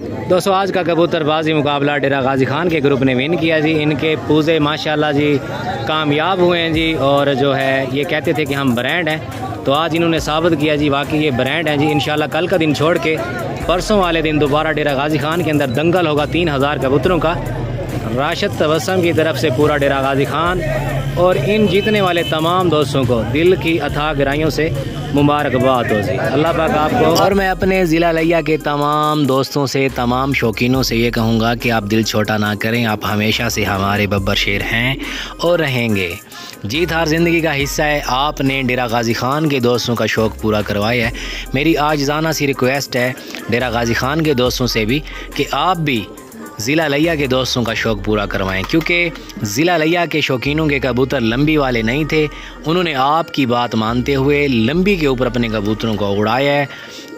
दोस्तों, आज का कबूतरबाजी मुकाबला डेरा गाजी खान के ग्रुप ने विन किया जी। इनके पूजे माशाल्लाह जी कामयाब हुए हैं जी और जो है, ये कहते थे कि हम ब्रांड हैं। तो आज इन्होंने साबित किया जी, वाकई ये ब्रांड हैं जी। इन कल का दिन छोड़ के परसों वाले दिन दोबारा डेरा गाजी खान के अंदर दंगल होगा तीन हज़ार कबूतरों का। राशद तबसम की तरफ़ से पूरा डेरा गाजी खान और इन जीतने वाले तमाम दोस्तों को दिल की अथा गहराइयों से मुबारकबाद हो जी अल्लाह पाक आपको और मैं अपने ज़िला लिया के तमाम दोस्तों से, तमाम शौकीनों से ये कहूँगा कि आप दिल छोटा ना करें, आप हमेशा से हमारे बब्बर शेर हैं और रहेंगे। जीत हार ज़िंदगी का हिस्सा है। आपने डेरा गाजी ख़ान के दोस्तों का शौक़ पूरा करवाया है। मेरी आज जाना सी रिक्वेस्ट है डेरा गाजी ख़ान के दोस्तों से भी कि आप भी ज़िला लैया के दोस्तों का शौक़ पूरा करवाएँ, क्योंकि ज़िला लैया के शौकीनों के कबूतर लंबी वाले नहीं थे। उन्होंने आपकी बात मानते हुए लंबी के ऊपर अपने कबूतरों को उड़ाया है।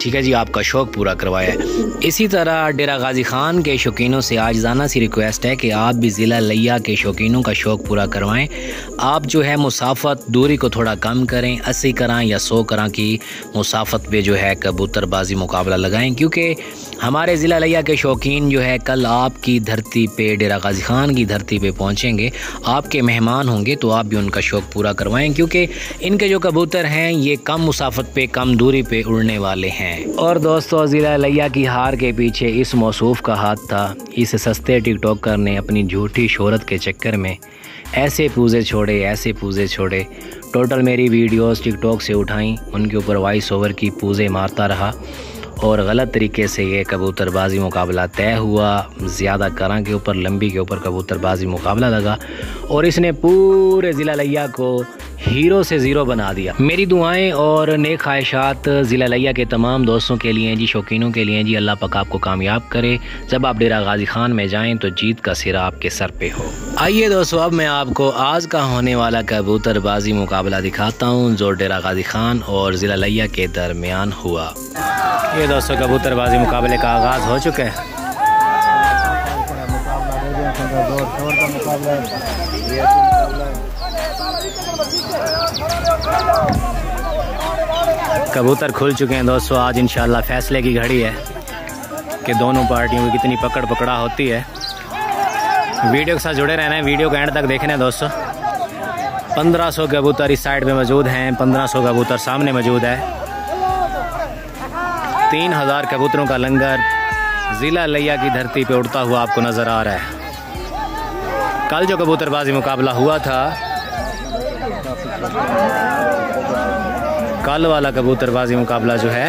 ठीक है जी, आपका शौक़ पूरा करवाया है। इसी तरह डेरा गाजी ख़ान के शौकीनों से आज जाना सी रिक्वेस्ट है कि आप भी ज़िला लिया के शौकीनों का शौक़ पूरा करवाएँ। आप जो है मुसाफत दूरी को थोड़ा कम करें, अस्सी करा या सौ करा की मुसाफत पे जो है कबूतरबाजी मुकाबला लगाएँ, क्योंकि हमारे ज़िला लिया के शौकीन जो है कल आपकी धरती पे, डेरा गाजी ख़ान की धरती पे पहुँचेंगे। आपके मेहमान होंगे तो आप भी उनका शौक़ पूरा करवाएँ, क्योंकि इनके जो कबूतर हैं, ये कम मुसाफत पे, कम दूरी पर उड़ने वाले हैं। हैं। और दोस्तों, ज़िला लिया की हार के पीछे इस मौसूफ का हाथ था। इस सस्ते टिकटॉकर ने अपनी झूठी शहरत के चक्कर में ऐसे पूजे छोड़े, ऐसे पूजे छोड़े। टोटल मेरी वीडियोस टिकटॉक से उठाई। उनके ऊपर वॉइस ओवर की पूजे मारता रहा। और गलत तरीके से ये कबूतरबाजी मुकाबला तय हुआ। ज़्यादा करा के ऊपर, लंबी के ऊपर कबूतरबाजी मुकाबला लगा। और इसने पूरे ज़िला लिया को हीरो से ज़ीरो बना दिया। मेरी दुआएँ और नेक ख्वाहिशात ज़िला लिया के तमाम दोस्तों के लिए जी, शौकीनों के लिए जी। अल्लाह पाक आपको कामयाब करे। जब आप डेरा गाजी खान में जाएँ तो जीत का सिरा आपके सर पे हो। आइए दोस्तों, अब मैं आपको आज का होने वाला कबूतरबाजी मुकाबला दिखाता हूँ, जो डेरा गाजी खान और ज़िला लिया के दरमियान हुआ। ये दोस्तों, कबूतरबाजी मुकाबले का आगाज़ हो चुका है। कबूतर खुल चुके हैं दोस्तों, आज इंशाल्लाह फैसले की घड़ी है कि दोनों पार्टियों की कितनी पकड़ पकड़ा होती है। वीडियो के साथ जुड़े रहना है, वीडियो को एंड तक देखना है दोस्तों। 1500 कबूतर इस साइड में मौजूद हैं 1500 कबूतर सामने मौजूद है। तीन हज़ार कबूतरों का लंगर ज़िला लिया की धरती पर उड़ता हुआ आपको नज़र आ रहा है। कल जो कबूतरबाजी मुकाबला हुआ था कल वाला कबूतरबाजी मुकाबला जो है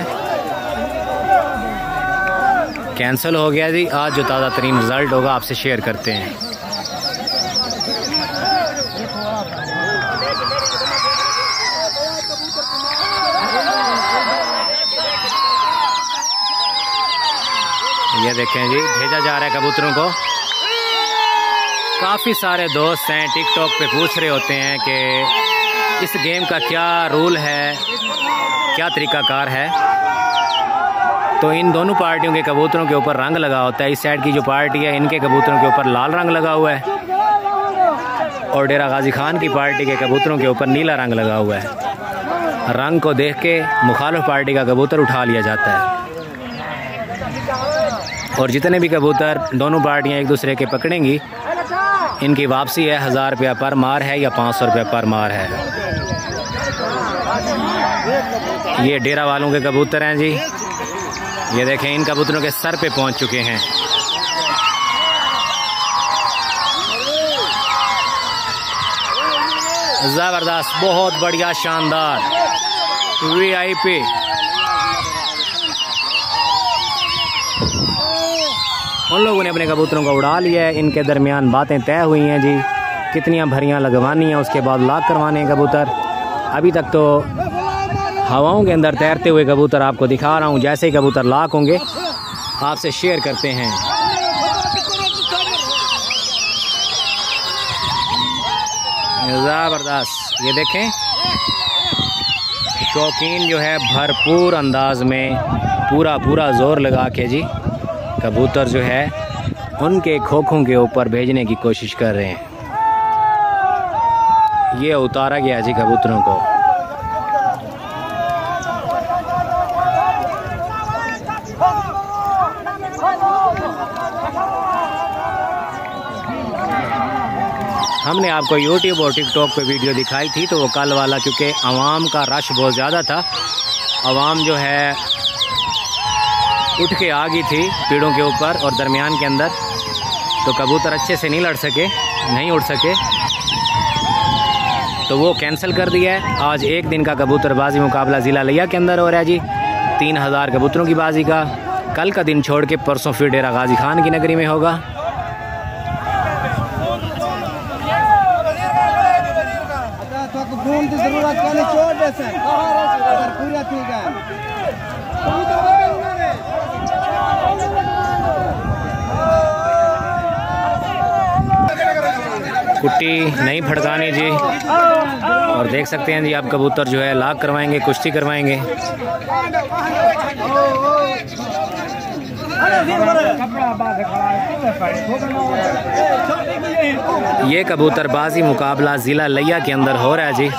कैंसिल हो गया जी। आज जो ताज़ा तरीन रिज़ल्ट होगा, आपसे शेयर करते हैं। ये देखें जी, भेजा जा रहा है कबूतरों को। काफ़ी सारे दोस्त हैं टिकटॉक पे पूछ रहे होते हैं कि इस गेम का क्या रूल है? क्या तरीकाकार है? तो इन दोनों पार्टियों के कबूतरों के ऊपर रंग लगा होता है। इस साइड की जो पार्टी है, इनके कबूतरों के ऊपर लाल रंग लगा हुआ है। और डेरा गाजी खान की पार्टी के कबूतरों के ऊपर नीला रंग लगा हुआ है। रंग को देख के मुखालफ पार्टी का कबूतर उठा लिया जाता है। और जितने भी कबूतर दोनों पार्टियाँ एक दूसरे के पकड़ेंगी, इनकी वापसी है हज़ार रुपया पर मार है या पाँच सौ रुपया पर मार है। ये डेरा वालों के कबूतर हैं जी। ये देखें, इन कबूतरों के सर पे पहुँच चुके हैं। ज़बरदस्त, बहुत बढ़िया, शानदार। वीआईपी उन लोगों ने अपने कबूतरों को उड़ा लिया है। इनके दरमियान बातें तय हुई हैं जी। कितनियाँ भरियाँ लगवानी हैं, उसके बाद लाख करवाने हैं कबूतर। अभी तक तो हवाओं के अंदर तैरते हुए कबूतर आपको दिखा रहा हूँ, जैसे ही कबूतर लाख होंगे, आपसे शेयर करते हैं। ज़बरदस्त। ये देखें, शौकीन जो है, भरपूर अंदाज में पूरा पूरा ज़ोर लगा के जी, कबूतर जो है, उनके खोखों के ऊपर भेजने की कोशिश कर रहे हैं। ये उतारा गया जी कबूतरों को। हमने आपको यूट्यूब और टिकटॉक पे वीडियो दिखाई थी तो वो कल वाला, क्योंकि आवाम का रश बहुत ज़्यादा था। आवाम जो है, उठ के आ गई थी पेड़ों के ऊपर और दरमियान के अंदर तो कबूतर अच्छे से नहीं लड़ सके, नहीं उड़ सके। तो वो कैंसिल कर दिया है। आज एक दिन का कबूतरबाजी मुकाबला ज़िला लिया के अंदर हो रहा है जी। तीन हज़ार कबूतरों की बाजी का। कल का दिन छोड़ के परसों फिर डेरा गाजी खान की नगरी में होगा। कुट्टी नहीं फटकानी जी। और देख सकते हैं जी, आप कबूतर जो है लाख करवाएँगे, कुश्ती करवाएँगे। ये कबूतरबाजी मुकाबला ज़िला लिया के अंदर हो रहा है जी।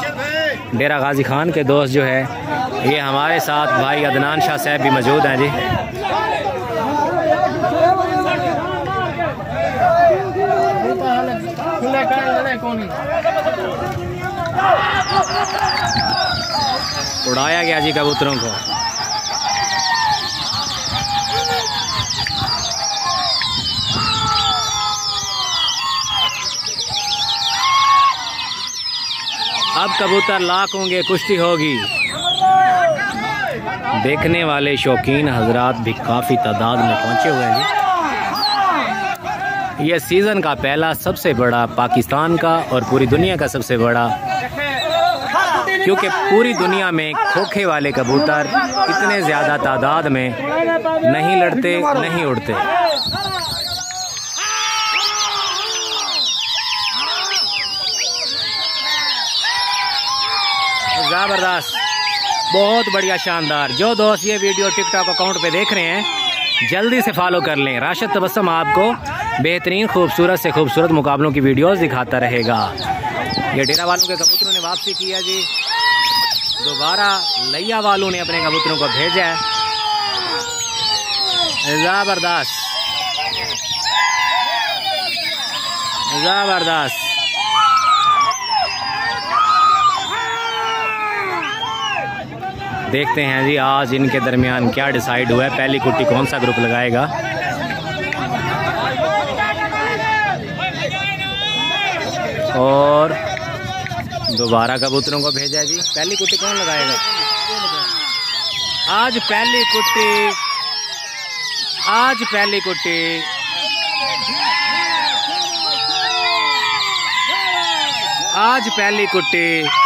डेरा गाजी खान के दोस्त जो है, ये हमारे साथ भाई अदनान शाह साहब भी मौजूद हैं जी। उड़ाया गया जी कबूतरों को। अब कबूतर लाख होंगे, कुश्ती होगी। देखने वाले शौकीन हजरात भी काफ़ी तादाद में पहुँचे हुए हैं। यह सीज़न का पहला सबसे बड़ा पाकिस्तान का और पूरी दुनिया का सबसे बड़ा, क्योंकि पूरी दुनिया में खोखे वाले कबूतर इतने ज़्यादा तादाद में नहीं लड़ते, नहीं उड़ते। ज़बरदस्त। बहुत बढ़िया शानदार। जो दोस्त ये वीडियो टिकटॉक अकाउंट पे देख रहे हैं, जल्दी से फॉलो कर लें। राशिद तबसम आपको बेहतरीन, खूबसूरत से खूबसूरत मुकाबलों की वीडियोस दिखाता रहेगा। ये डेरा वालों के कबूतरों ने वापसी किया जी। दोबारा लैया वालों ने अपने कबूतरों को भेजा है। ज़बरदस्त। ज़बरदस्त। देखते हैं जी, आज इनके दरमियान क्या डिसाइड हुआ है? पहली कुट्टी कौन सा ग्रुप लगाएगा? और दोबारा कबूतरों को भेजा जी। पहली कुट्टी कौन लगाएगा? आज पहली कुट्टी, आज पहली कुट्टी। आज पहली कुट्टी।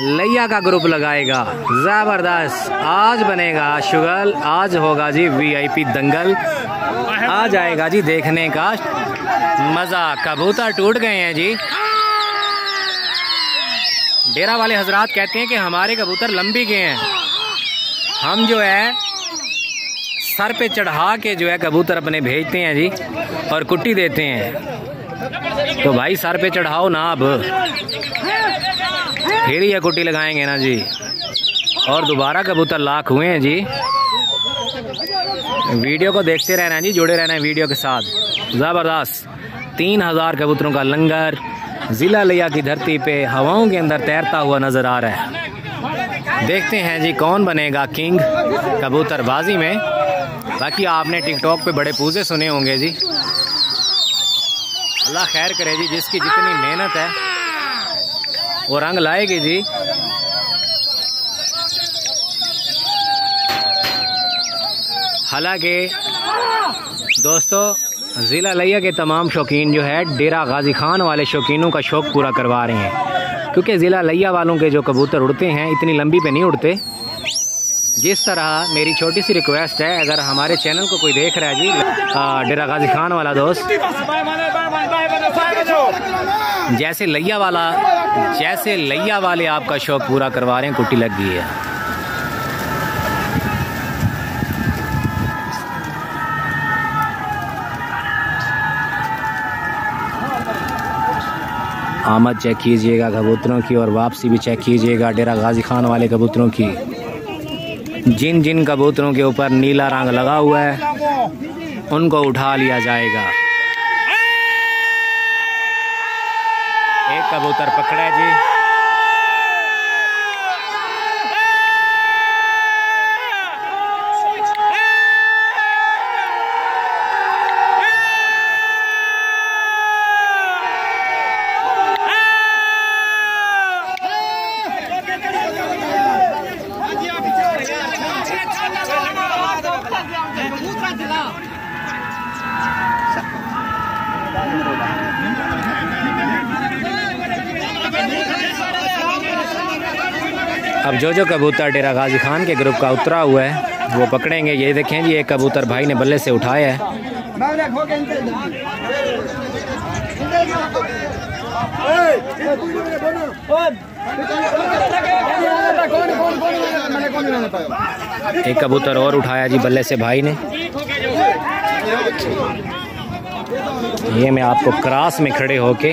लैया का ग्रुप लगाएगा। ज़बरदस्त। आज बनेगा शुगल, आज होगा जी वीआईपी दंगल। आज आएगा जी देखने का। मज़ा। कबूतर टूट गए हैं जी। डेरा वाले हजरात कहते हैं कि हमारे कबूतर लंबी गए हैं। हम जो है, सर पे चढ़ा के जो है कबूतर अपने भेजते हैं जी और कुट्टी देते हैं। तो भाई सर पे चढ़ाओ ना अब। फिर ये कुट्टी लगाएँगे ना जी। और दोबारा कबूतर लाख हुए हैं जी। वीडियो को देखते रहना जी, जुड़े रहना है वीडियो के साथ। ज़बरदस्त। तीन हज़ार कबूतरों का लंगर ज़िला लिया की धरती पे हवाओं के अंदर तैरता हुआ नज़र आ रहा है। देखते हैं जी कौन बनेगा किंग कबूतरबाजी में। बाकी आपने टिकटॉक पे बड़े पूजे सुने होंगे जी। अल्लाह खैर करे जी, जिसकी जितनी मेहनत है, वो रंग लाएगी जी। हालाँकि दोस्तों, ज़िला लिया के तमाम शौकीन जो है, डेरा गाजी खान वाले शौकीनों का शौक़ पूरा करवा रहे हैं। क्योंकि ज़िला लिया वालों के जो कबूतर उड़ते हैं, इतनी लंबी पे नहीं उड़ते। जिस तरह मेरी छोटी सी रिक्वेस्ट है, अगर हमारे चैनल को कोई देख रहा है जी डेरा गाजी खान वाला दोस्त जैसे लैया वाला, जैसे लैया वाले आपका शौक पूरा करवा रहे हैं, कुट्टी लग गई है। आमद चेक कीजिएगा कबूतरों की और वापसी भी चेक कीजिएगा डेरा गाजी खान वाले कबूतरों की। जिन जिन कबूतरों के ऊपर नीला रंग लगा हुआ है, उनको उठा लिया जाएगा। एक कबूतर पकड़ा जी। जो कबूतर डेरा गाजी खान के ग्रुप का उतरा हुआ है, वो पकड़ेंगे। ये देखें जी, एक कबूतर भाई ने बल्ले से उठाया है। एक कबूतर और उठाया जी बल्ले से भाई ने। ये मैं आपको क्रास में खड़े होके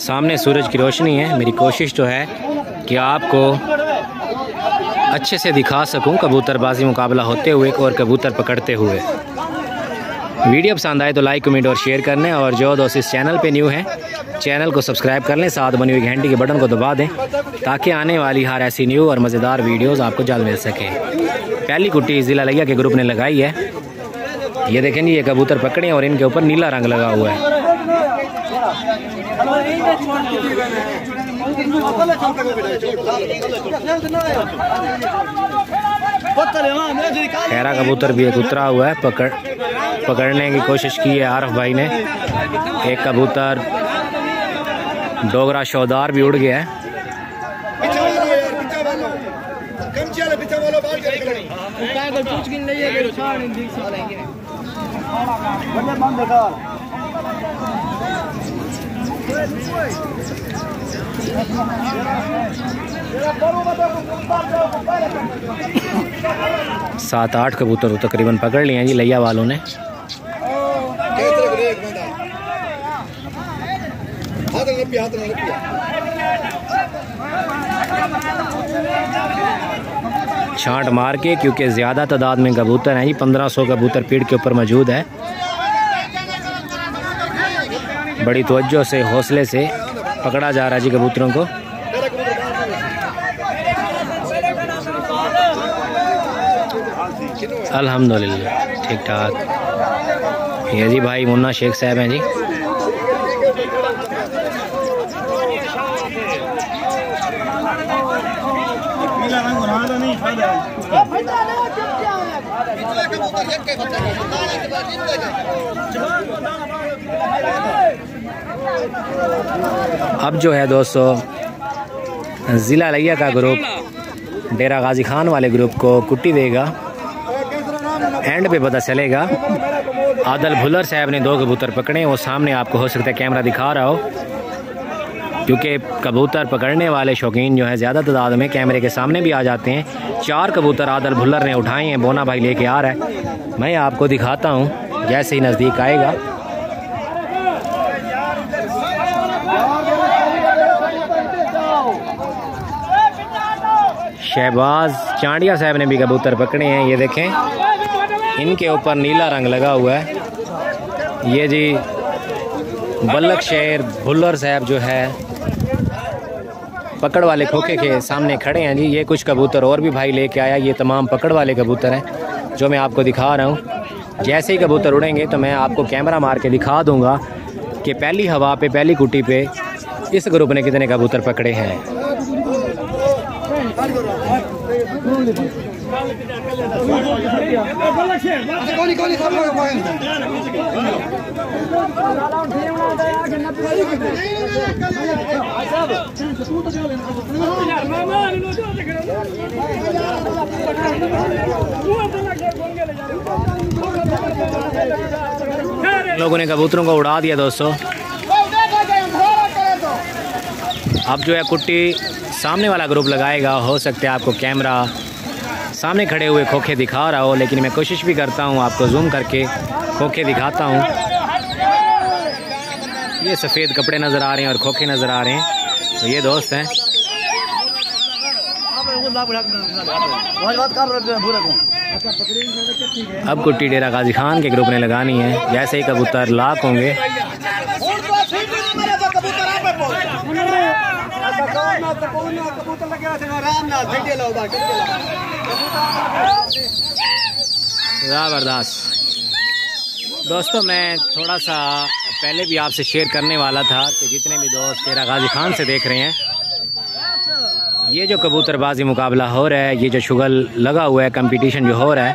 सामने सूरज की रोशनी है। मेरी कोशिश तो है कि आपको अच्छे से दिखा सकूँ, कबूतरबाजी मुकाबला होते हुए और कबूतर पकड़ते हुए। वीडियो पसंद आए तो लाइक, कमेंट और शेयर कर लें और जो दोस्त इस चैनल पे न्यू हैं, चैनल को सब्सक्राइब कर लें, साथ बनी हुई घंटी के बटन को दबा दें, ताकि आने वाली हर ऐसी न्यू और मज़ेदार वीडियोस आपको जल्द मिल सके। पहली कुट्टी ज़िला लिया के ग्रुप ने लगाई है। ये देखें ये कबूतर पकड़े और इनके ऊपर नीला रंग लगा हुआ है। खैरा कबूतर भी एक उतरा हुआ है, पकड़ पकड़ने की कोशिश की है आरफ भाई ने। एक कबूतर डोगरा शौदार भी उड़ गया है। सात आठ कबूतर तकरीबन पकड़ लिए हैं जी, लैया वालों ने। छांट मार के, क्योंकि ज़्यादा तादाद में कबूतर हैं जी, पंद्रह सौ कबूतर पेड़ के ऊपर मौजूद है। बड़ी तवज्जो से, हौसले से पकड़ा जा रहा है जी कबूतरों को। अल्हम्दुलिल्लाह ठीक ठाक ये जी भाई मुन्ना शेख साहब हैं जी। अब जो है दोस्तों, ज़िला लिया का ग्रुप, डेरा गाजी खान वाले ग्रुप को कुट्टी देगा। एंड पे पता चलेगा। आदल भुलर साहब ने दो कबूतर पकड़े, वो सामने आपको हो सकता है कैमरा दिखा रहा हो। क्योंकि कबूतर पकड़ने वाले शौकीन जो है, ज़्यादा तादाद में कैमरे के सामने भी आ जाते हैं। चार कबूतर आदल भुल्लर ने उठाए हैं, बोना भाई लेके आ रहा है। मैं आपको दिखाता हूँ, जैसे ही नज़दीक आएगा। शहबाज, चांडिया साहब ने भी कबूतर पकड़े हैं, ये देखें। इनके ऊपर नीला रंग लगा हुआ है। ये जी, बल्लक शेर भुल्लर साहब जो है, पकड़ वाले खोखे के सामने खड़े हैं जी। ये कुछ कबूतर और भी भाई लेके आया, ये तमाम पकड़ वाले कबूतर हैं, जो मैं आपको दिखा रहा हूँ। जैसे ही कबूतर उड़ेंगे तो मैं आपको कैमरा मार के दिखा दूँगा कि पहली हवा पे, पहली कुटी पे, इस ग्रुप ने कितने कबूतर पकड़े हैं। लोगों ने कबूतरों को उड़ा दिया दोस्तों। अब जो है कुट्टी सामने वाला ग्रुप लगाएगा, हो सकता है आपको कैमरा सामने खड़े हुए खोखे दिखा रहा हो, लेकिन मैं कोशिश भी करता हूँ आपको जूम करके खोखे दिखाता हूँ। ये सफ़ेद कपड़े नज़र आ रहे हैं और खोखे नज़र आ रहे हैं। तो ये दोस्त हैं। अब कुट्टी डेरा गाजी खान के ग्रुप ने लगानी है। जैसे ही कबूतर लाख होंगे ज़बरदस्त। दोस्तों, मैं थोड़ा सा पहले भी आपसे शेयर करने वाला था कि जितने भी दोस्त तेरा गाजी खान से देख रहे हैं, ये जो कबूतरबाजी मुकाबला हो रहा है, ये जो शुगल लगा हुआ है कंपटीशन जो हो रहा है,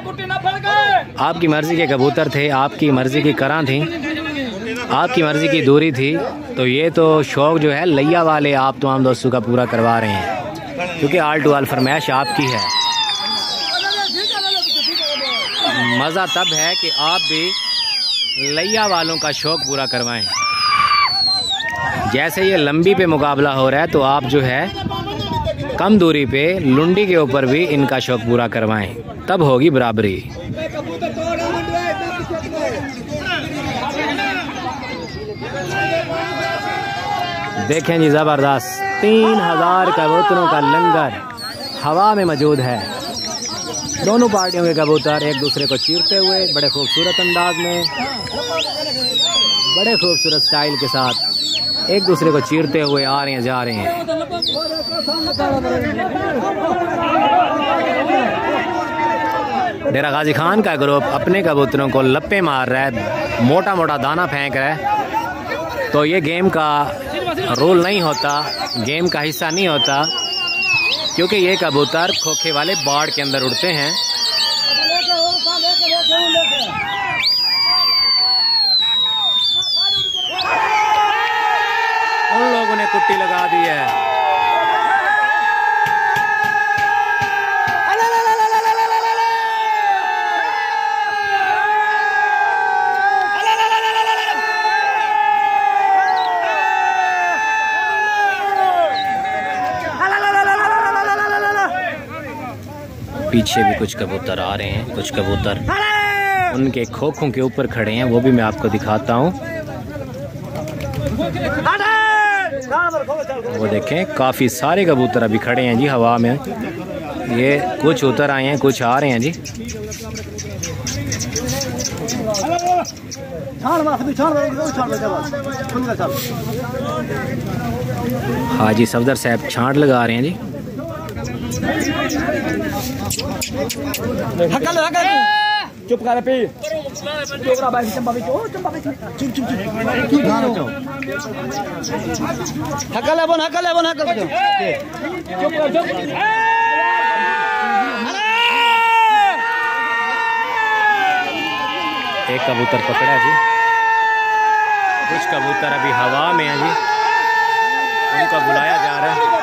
आपकी मर्ज़ी के कबूतर थे, आपकी मर्ज़ी की करा थी, आपकी मर्ज़ी की दूरी थी तो ये तो शौक़ जो है लैया वाले आप तो आम दोस्तों का पूरा करवा रहे हैं। क्योंकि आल टू आल फरमाइश आपकी है। मज़ा तब है कि आप भी लिया वालों का शौक़ पूरा करवाएँ। जैसे ये लंबी पे मुकाबला हो रहा है तो आप जो है, कम दूरी पे लुंडी के ऊपर भी इनका शौक़ पूरा करवाएँ। तब होगी बराबरी। देखें जी, ज़बरदस्त। तीन हज़ार कबूतरों का लंगर हवा में मौजूद है। दोनों पार्टियों के कबूतर एक दूसरे को चीरते हुए बड़े खूबसूरत अंदाज में, बड़े खूबसूरत स्टाइल के साथ एक दूसरे को चीरते हुए आ रहे हैं, जा रहे हैं। डेरा गाजी खान का ग्रुप अपने कबूतरों को लप्पे मार रहा है मोटा मोटा दाना फेंक रहा है। तो ये गेम का रोल नहीं होता, गेम का हिस्सा नहीं होता, क्योंकि ये कबूतर खोखे वाले बाड़ के अंदर उड़ते हैं। उन लोगों ने कुट्टी लगा दी है। पीछे भी कुछ कबूतर आ रहे हैं, कुछ कबूतर। उनके खोखों के ऊपर खड़े हैं, वो भी मैं आपको दिखाता हूँ। वो देखें, काफ़ी सारे कबूतर अभी खड़े हैं जी हवा में। ये कुछ उतर आए हैं, कुछ आ रहे हैं जी। हाजी सफदर साहब छांट लगा रहे हैं जी। हकल हकल चुप कर पे चोकरा भाई चंपा पे ओ चंपा पे चुप चुप चुप हकल है बन हकल है बन हकल चुप कर चुप एक कबूतर पकड़ा जी। कुछ कबूतर अभी हवा में है जी। उनका बुलाया जा रहा है।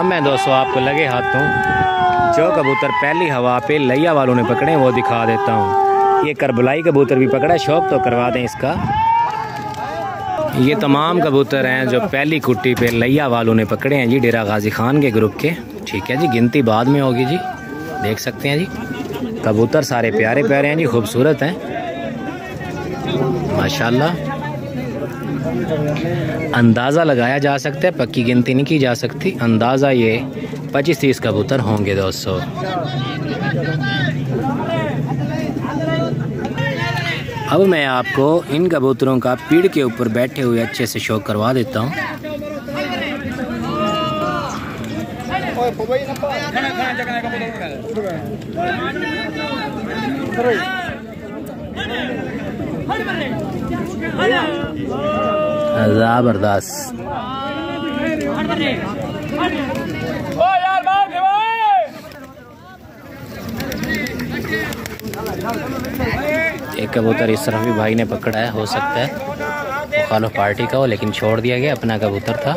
अब मैं दोस्तों आपको लगे हाथों। जो कबूतर पहली हवा पे लैया वालों ने पकड़े, वो दिखा देता हूँ। ये करबलाई कबूतर भी पकड़ा, शौक तो करवा दें इसका। ये तमाम कबूतर हैं जो पहली कुट्टी पे लैया वालों ने पकड़े हैं जी, डेरा गाजी खान के ग्रुप के। ठीक है जी, गिनती बाद में होगी जी। देख सकते हैं जी। कबूतर सारे प्यारे प्यारे हैं जी, खूबसूरत हैं। माशाल्लाह। अंदाज़ा लगाया जा सकता है, पक्की गिनती नहीं की जा सकती। अंदाज़ा ये पच्चीस तीस कबूतर होंगे दोस्तों। अब मैं आपको इन कबूतरों का पीड़ के ऊपर बैठे हुए अच्छे से शो करवा देता हूँ। ज़बरदस्त। एक कबूतर इस तरफ़ भी भाई ने पकड़ा है, हो सकता है। खालो पार्टी का हो, लेकिन छोड़ दिया गया, अपना कबूतर था।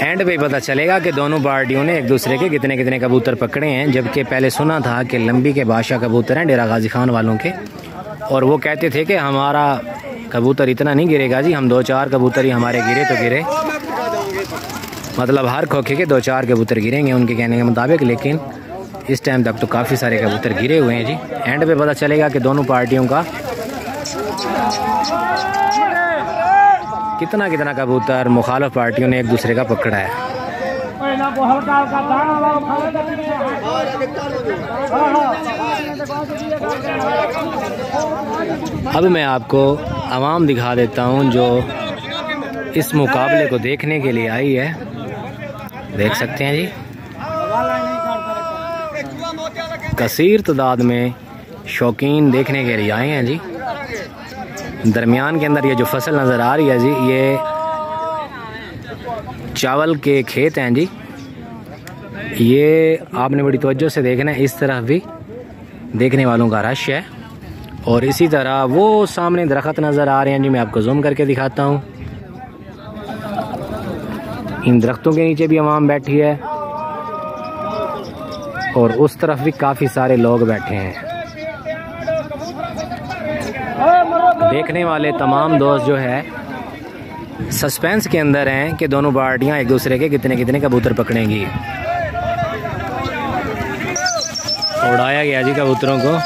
एंड पे पता चलेगा कि दोनों पार्टियों ने एक दूसरे के कितने कितने कबूतर पकड़े हैं, जबकि पहले सुना था कि लंबी के बादशाह कबूतर हैं, डेरा गाजी खान वालों के। और वो कहते थे कि हमारा कबूतर इतना नहीं गिरेगा जी, हम दो चार कबूतर ही हमारे गिरे तो गिरे। मतलब हर खोखे के दो चार कबूतर गिरेंगे उनके कहने के मुताबिक, लेकिन इस टाइम तक तो काफ़ी सारे कबूतर गिरे हुए हैं जी। एंड पे पता चलेगा कि दोनों पार्टियों का कितना कितना कबूतर मुखालफ पार्टियों ने एक दूसरे का पकड़ा है? अब मैं आपको आवाम दिखा देता हूँ जो इस मुकाबले को देखने के लिए आई है। देख सकते हैं जी। कसीर तादाद में शौकीन देखने के लिए आए हैं जी। दरमियान के अंदर ये जो फ़सल नज़र आ रही है जी, ये चावल के खेत हैं जी। ये आपने बड़ी तवज्जो से देखना है, इस तरफ़ भी देखने वालों का रश है। और इसी तरह वो सामने दरख्त नज़र आ रहे हैं जी, मैं आपको जूम करके दिखाता हूँ। इन दरख्तों के नीचे भी आवाम बैठी है और उस तरफ़ भी काफ़ी सारे लोग बैठे हैं। देखने वाले तमाम दोस्त जो है सस्पेंस के अंदर हैं कि दोनों पार्टियाँ एक दूसरे के कितने कितने कबूतर पकड़ेंगी। उड़ाया गया जी कबूतरों को।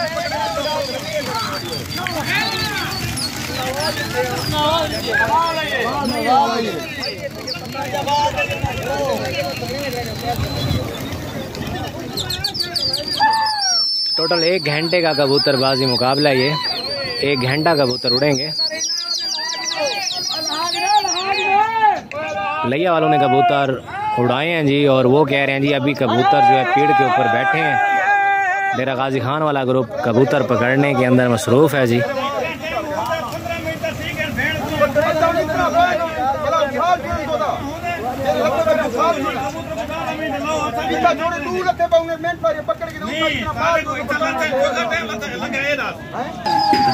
टोटल एक घंटे का कबूतरबाजी मुकाबला ये। एक घंटा कबूतर उड़ेंगे। लैया वालों ने कबूतर उड़ाए हैं जी, और वो कह रहे हैं जी, अभी कबूतर जो है पेड़ के ऊपर बैठे हैं। डेरा गाजी खान वाला ग्रुप कबूतर पकड़ने के अंदर मसरूफ़ है जी।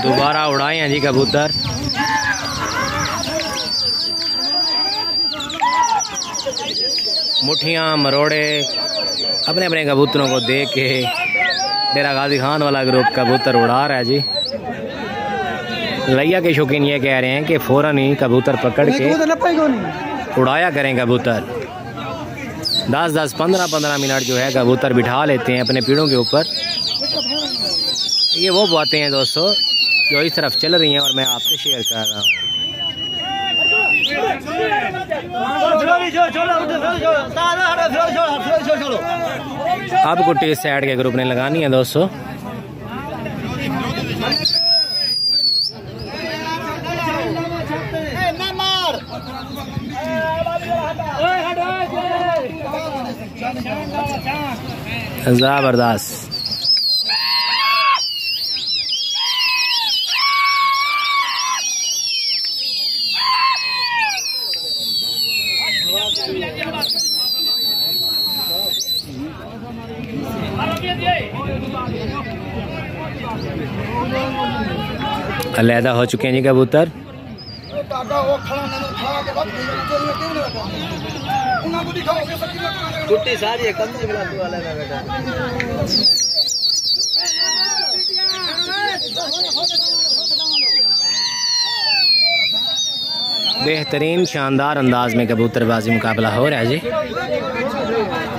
दोबारा उड़ाए हैं जी कबूतर। मुठियाँ मरोड़े अपने अपने कबूतरों को देख के डेरा गाजी खान वाला ग्रुप कबूतर उड़ा रहा है जी। लैया के शौकीन ये कह रहे हैं कि फ़ौरन ही कबूतर पकड़ के उड़ाया करें कबूतर। दस दस, पंद्रह पंद्रह मिनट जो है कबूतर बिठा लेते हैं अपने पेड़ों के ऊपर। ये वो बातें हैं दोस्तों, जो इस तरफ़ चल रही हैं और मैं आपसे शेयर कर रहा हूँ। आपको टेस्ट साइड के ग्रुप ने लगानी है दोस्तों। ज़बरदस्त अलहदा हो चुके हैं जी कबूतर। गुट्टी सारी है, कम से वाला है बेटा। बेहतरीन, शानदार अंदाज में कबूतरबाजी मुकाबला हो रहा है जी।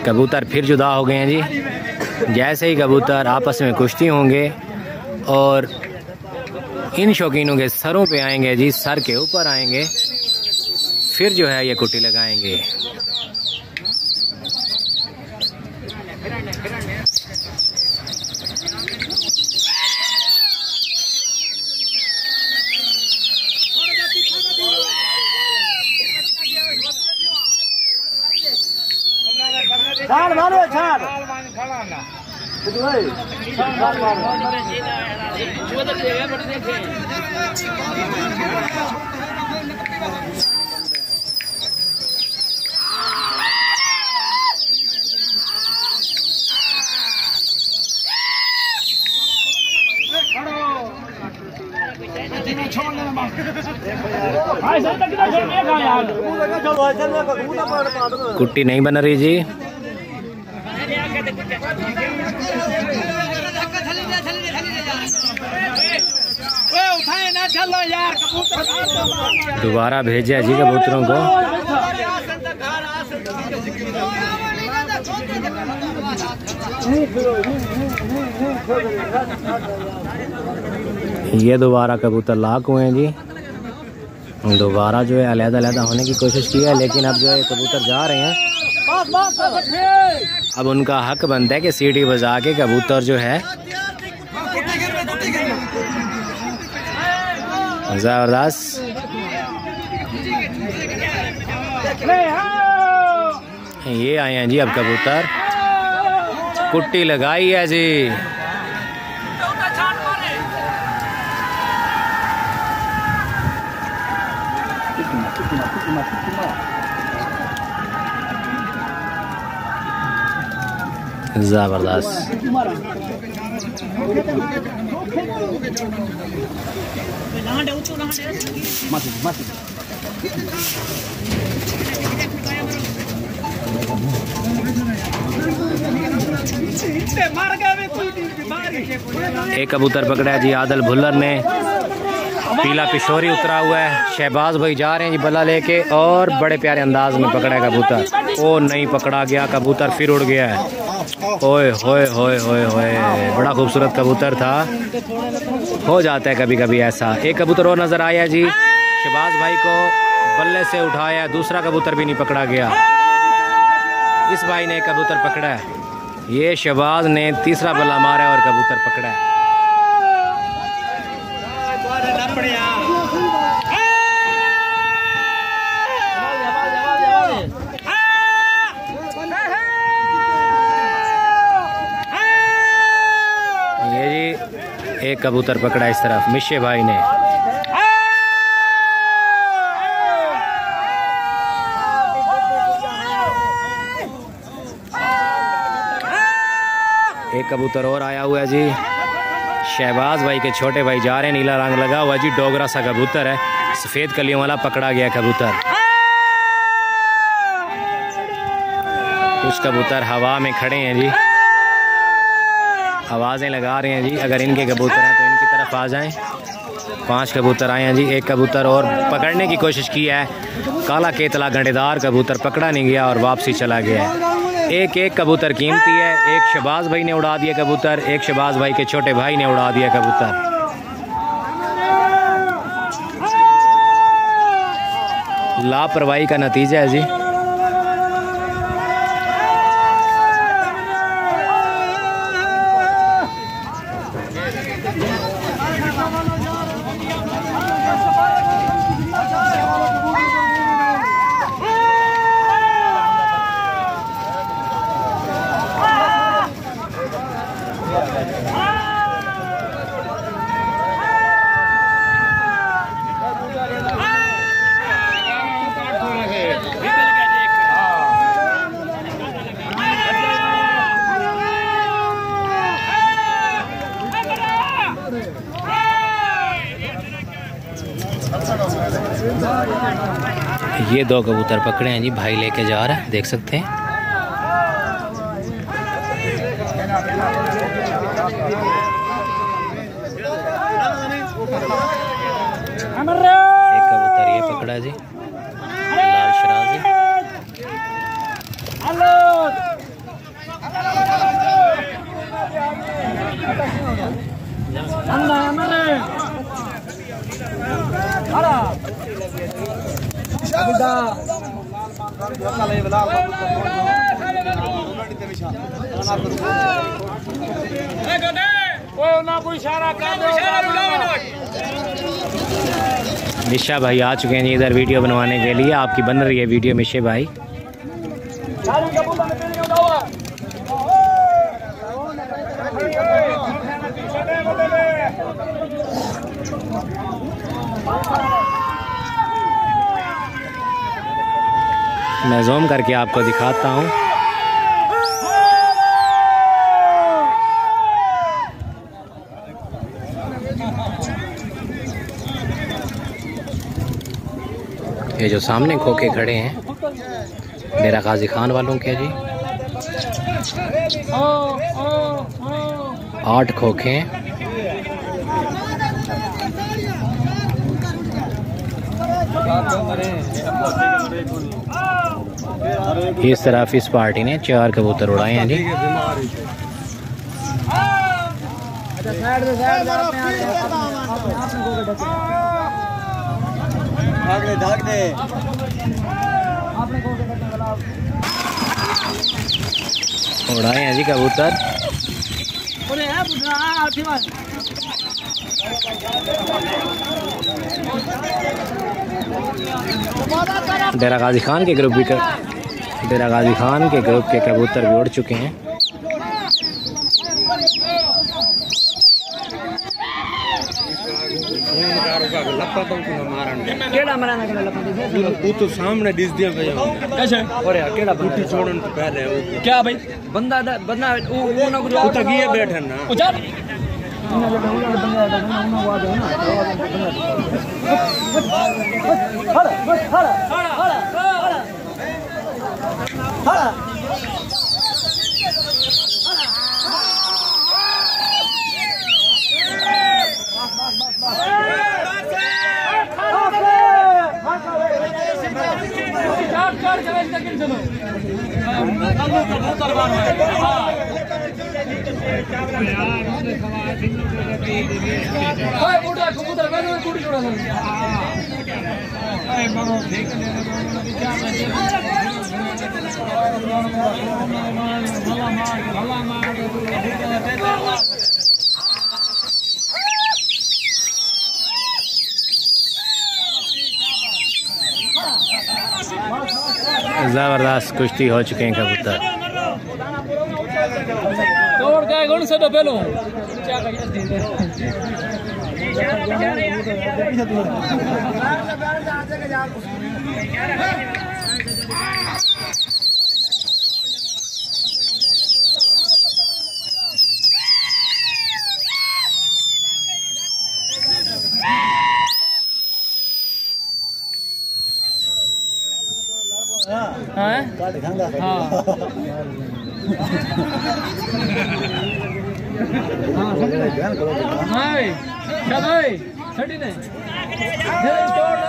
कबूतर फिर जुदा हो गए हैं जी। जैसे ही कबूतर आपस में कुश्ती होंगे और इन शौकीनों के सरों पे आएँगे जी, सर के ऊपर आएँगे, फिर जो है ये कुट्टी लगाएँगे। छाल मारो छाल कुट्टी नहीं बन रही जी। दोबारा भेजा जी कबूतरों को। ये दोबारा कबूतर लाक हुए हैं जी। दोबारा जो है अलहदा होने की कोशिश की है, लेकिन अब जो है कबूतर जा रहे हैं। अब उनका हक बनता है कि सीढ़ी बजा के कबूतर जो है ज़बरदस्त ये आए हैं जी अब कबूतर। कुट्टी लगाई है जी। ज़बरदस्त। एक कबूतर पकड़ा है जी, आदल भुल्लर ने। पीला पिशोरी उतरा हुआ है। शहबाज भाई जा रहे हैं जी, बल्ला लेके, और बड़े प्यारे अंदाज में पकड़ा है कबूतर। ओ नहीं पकड़ा गया, कबूतर फिर उड़ गया है। ओए होए होए होए होए बड़ा खूबसूरत कबूतर था। हो जाता है कभी कभी ऐसा। एक कबूतर और नज़र आया जी। शहबाज भाई को बल्ले से उठाया, दूसरा कबूतर भी नहीं पकड़ा गया। इस भाई ने कबूतर पकड़ा है। ये शहबाज ने तीसरा बल्ला मारा और कबूतर पकड़ा है ये जी एक कबूतर पकड़ा इस तरफ़ मिशे भाई ने। एक कबूतर और आया हुआ है जी। शहबाज भाई के छोटे भाई जा रहे नीला रंग लगा हुआ जी, डोगरा सा कबूतर है। सफ़ेद कलियों वाला पकड़ा गया कबूतर। कुछ कबूतर हवा में खड़े हैं जी। आवाज़ें लगा रहे हैं जी। अगर इनके कबूतर हैं तो इनकी तरफ़ आ जाएँ। पाँच कबूतर आए हैं जी। एक कबूतर और पकड़ने की कोशिश की है। काला केतला गंडेदार कबूतर पकड़ा नहीं गया और वापसी चला गया है। एक एक कबूतर कीमती है। एक शबाज भाई ने उड़ा दिया कबूतर। एक शबाज भाई के छोटे भाई ने उड़ा दिया कबूतर। लापरवाही का नतीजा है जी। ये दो कबूतर पकड़े हैं जी, भाई लेके जा रहा है, देख सकते हैं। एक कबूतर ये पकड़ा जी, लाल शराजी मिशा भाई आ चुके हैं जी इधर वीडियो बनवाने के लिए। आपकी बन रही है वीडियो मिशे भाई। मैं जूम करके आपको दिखाता हूँ। ये जो सामने खोखे खड़े हैं, मेरा गाजी खान वालों के जी। आठ खोखे इस तरफ़ इस पार्टी ने चार कबूतर उड़ाए हैं जी। उड़ाए हैं जी कबूतर। डेरा गाजी खान के ग्रुप भी कर डेरा गाजी खान के ग्रुप के कबूतर भी उड़ चुके हैं। केड़ा मराना केड़ा लपा वो तो सामने डिस दिया भैया कैसे अरे केड़ा बूटी छोड़न तो पहले क्या भाई? बंदा बंदा वो वो ना। सरकार ज़बरदस्त कुश्ती हो चुके हैं कबूतर तोड़ के कौन से पहलो हाँ हाँ हाँ क्या भाई छठी ने तोड़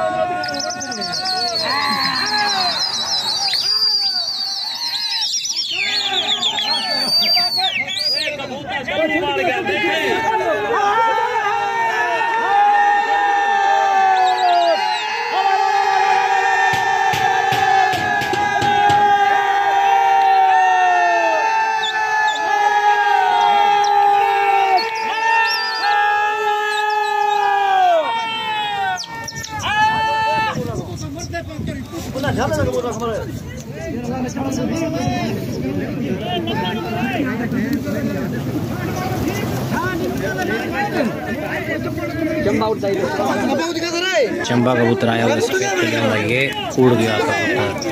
चंबा कबूतर आया लगा ये उड़ गया कबूतर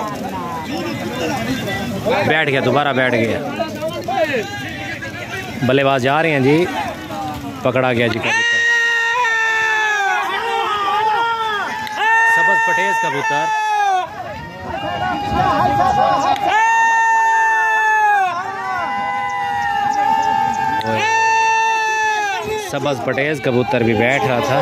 बैठ गया, दोबारा बैठ गया। बल्लेबाज जा रहे हैं जी, पकड़ा गया जी कबूतर सबज पटेज कबूतर सबज पटेज, कबूतर भी बैठ रहा था।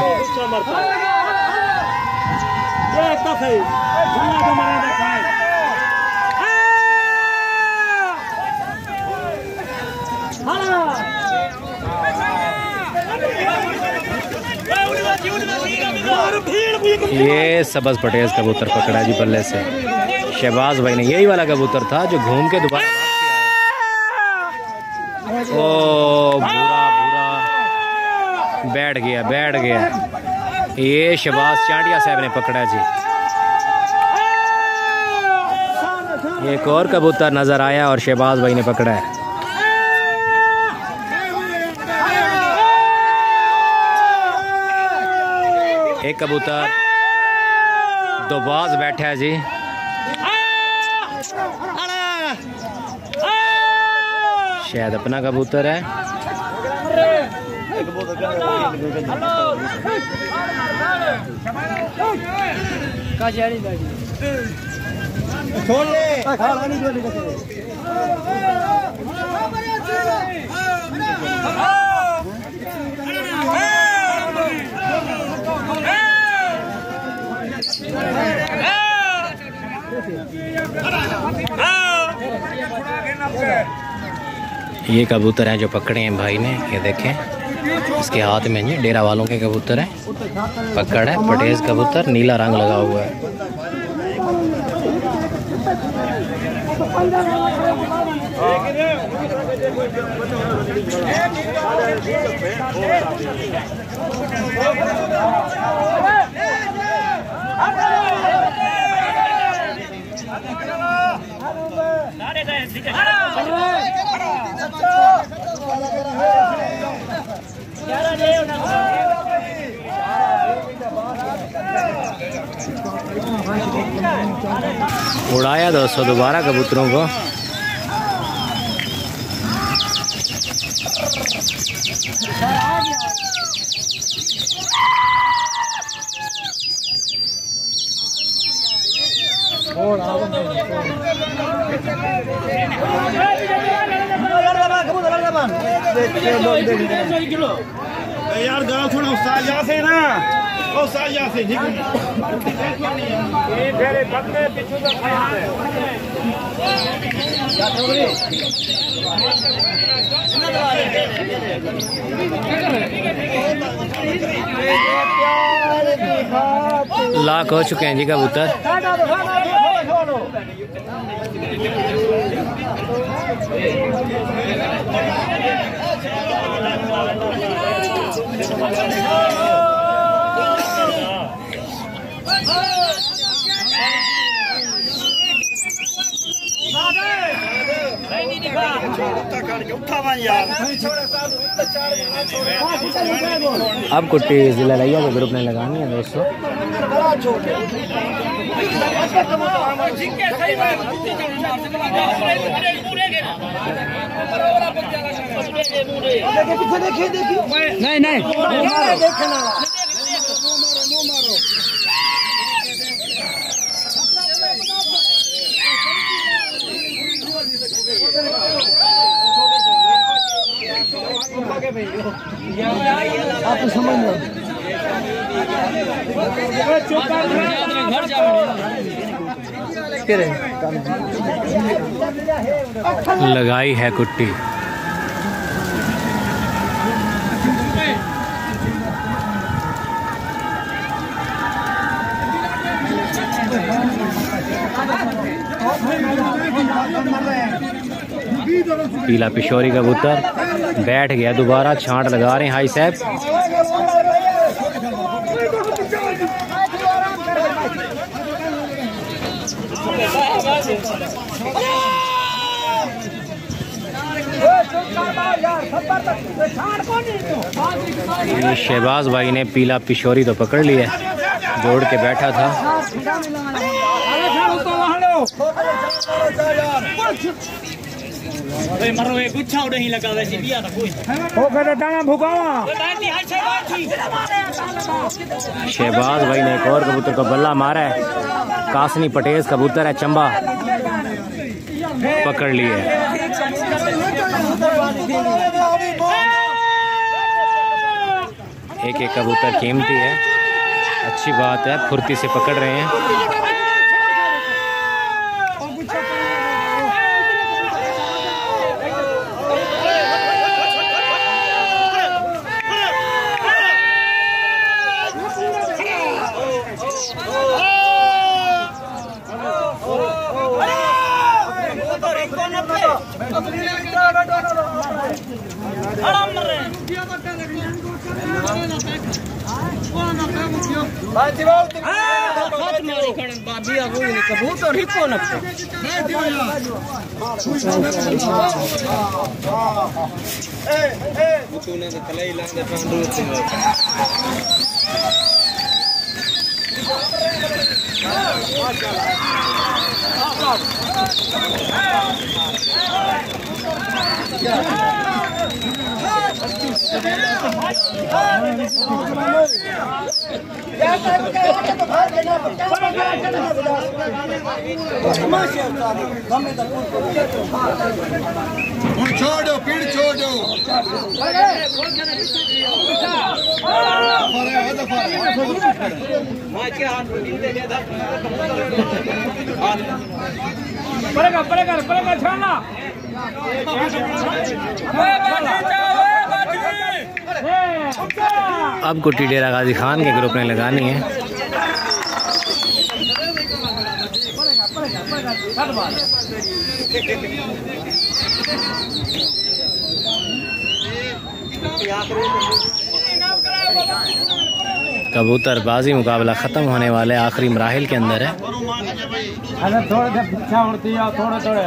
ये सबस पटेज कबूतर पकड़ा जी बल्ले से। शहबाज भाई ने यही वाला कबूतर था जो घूम के दोबारा वापसी आया। ओ बुरा बुरा बैठ गया बैठ गया। ये शहबाज चांडिया साहब ने पकड़ा जी। एक और कबूतर नज़र आया और शहबाज भाई ने पकड़ा है। एक कबूतर दो बाज बैठा है जी। शायद अपना कबूतर है। ये कबूतर हैं जो पकड़े हैं भाई ने ये देखें। इसके हाथ में जी डेरा वालों के कबूतर हैं। पकड़ है पटेज कबूतर, नीला रंग लगा हुआ है। उड़ाया दोस्तों दोबारा कबूतरों को। यार गाँव थोड़ा उस्ताद यहाँ से ना से ठीक लाख हो चुके हैं जी कबूतर। अब कुट्टी जिला लिया के ग्रुप ने लगानी है दोस्तों। नहीं नहीं। देखना आप समझ लो लगाई है कुट्टी। पीला पिशोरी कबूतर बैठ गया, दोबारा छांट लगा रहे हैं हाई साहब। ये शहबाज भाई ने पीला पिशोरी तो पकड़ लिया जोड़ के बैठा था। गए दाना भुगावा शहबाज भाई ने एक और कबूतर को बल्ला मारा है। कासनी पटेज कबूतर है चंबा। पकड़ लिए एक एक कबूतर कीमती है। अच्छी बात है फुर्ती से पकड़ रहे हैं। तूने तो तलाई लांदे पांडू से ਹੁਣ ਛੋੜ ਦਿਓ ਪੀੜ ਛੋੜ ਦਿਓ ਫਰੇ ਦਫਾ पड़ेगा पड़ेगा पड़ेगा छोड़ना अब कुट्टी डेरा गाजी खान के ग्रुप ने लगानी है। कबूतरबाजी मुकाबला ख़त्म होने वाले आखिरी मराहल के अंदर है। थोड़ा थोड़ा थोड़ा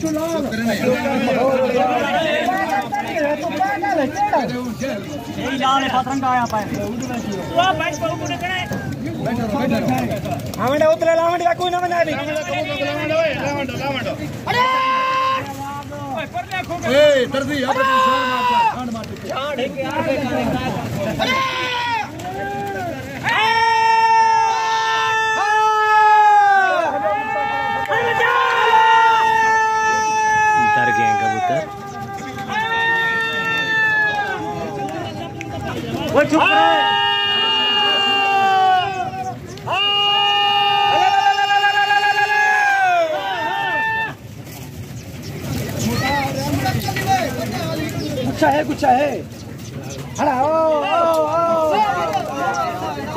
लता पे पिछू लाल लाल पतंग आया पाए हमें उतरे लावंडी का कोई ना बना भी ए दर्दी अपने शान मार शान मार डर गए हैं कबूतर वो चुप गुच्छा है गुच्छा है। हड़ा ओ ओ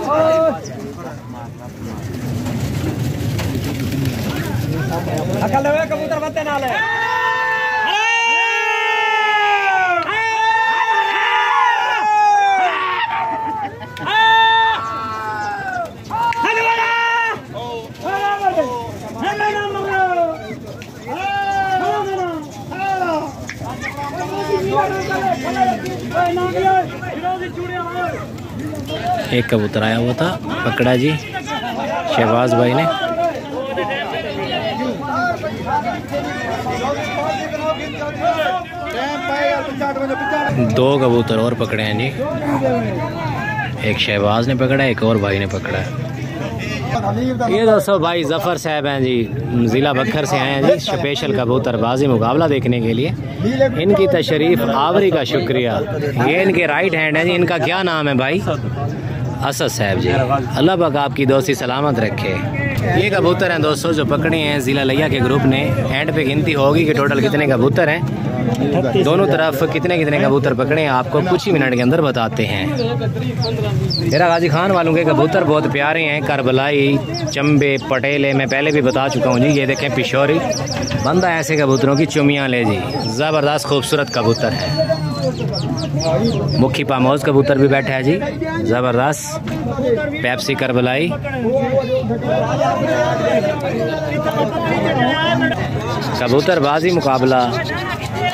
ओ अकल कबूतर बनते नाल एक कबूतर आया हुआ था, पकड़ा जी। शहबाज भाई ने। दो कबूतर और पकड़े हैं जी। एक शहबाज ने पकड़ा, एक और भाई ने पकड़ा। ये दोस्तों भाई ज़फ़र साहब हैं जी, ज़िला बखर से आए हैं जी स्पेशल कबूतरबाजी मुकाबला देखने के लिए। इनकी तशरीफ़ आवरी का शुक्रिया। ये इनके राइट हैंड है जी, इनका क्या नाम है भाई? असद साहब जी। अल्लाह पाक आपकी दोस्ती सलामत रखे। ये कबूतर हैं दोस्तों, जो पकड़े हैं, ज़िला लिया के ग्रुप ने। एंड पे गिनती होगी कि टोटल कितने कबूतर हैं। दोनों तरफ़ कितने कितने कबूतर पकड़े हैं? आपको कुछ ही मिनट के अंदर बताते हैं। मेरा गाजी खान वालों के कबूतर बहुत प्यारे हैं। करबलाई, चंबे, पटेले, मैं पहले भी बता चुका हूँ जी, ये देखें पिशोरी। बंदा ऐसे कबूतरों की चुमियाँ ले जी। ज़बरदस्त खूबसूरत कबूतर है। मुखी पामोज कबूतर भी बैठा है जी। ज़बरदस्त। पेप्सी करबलाई। कबूतरबाजी मुकाबला।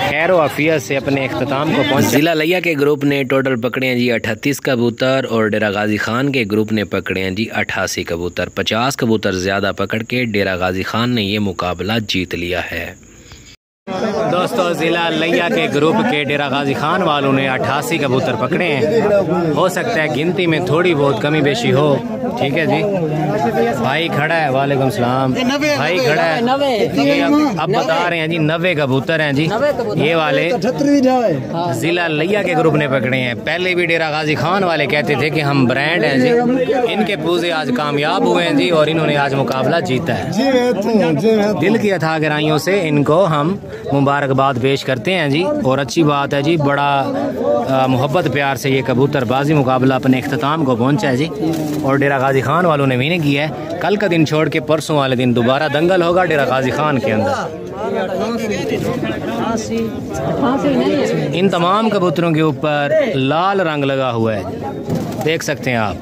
खैर अफियत से अपने अख्ताम को पहुँच। जिला लिया के ग्रुप ने टोटल पकड़े हैं जी अठतीस कबूतर और डेरा गाजी खान के ग्रुप ने पकड़े हैं जी अठासी कबूतर। पचास कबूतर ज़्यादा पकड़ के डेरा गाजी खान ने ये मुकाबला जीत लिया है। दोस्तों ज़िला लिया के ग्रुप के डेरा गाजी खान वालों ने अट्ठासी कबूतर पकड़े हैं। हो सकता है गिनती में थोड़ी बहुत कमी बेशी हो। ठीक है जी। भाई खड़ा है वालेकुम सलाम। भाई खड़ा है। अब, बता रहे हैं जी नब्बे कबूतर हैं जी। ये वाले ज़िला लिया के ग्रुप ने पकड़े हैं। पहले भी डेरा गाजी खान वाले कहते थे कि हम ब्रांड हैं जी। इनके पूजे आज कामयाब हुए हैं जी और इन्होंने आज मुकाबला जीता है। दिल की अथा गहराइयों से इनको हम मुबारकबाद पेश करते हैं जी। और अच्छी बात है जी, बड़ा मोहब्बत, प्यार से ये कबूतरबाजी मुकाबला अपने अख्ताम को पहुँचा है जी। और डेरा गाजी खान वालों ने भी नहीं किया है। कल का दिन छोड़ के परसों वाले दिन दोबारा दंगल होगा डेरा गाजी खान के अंदर। इन तमाम कबूतरों के ऊपर लाल रंग लगा हुआ है। देख सकते हैं आप।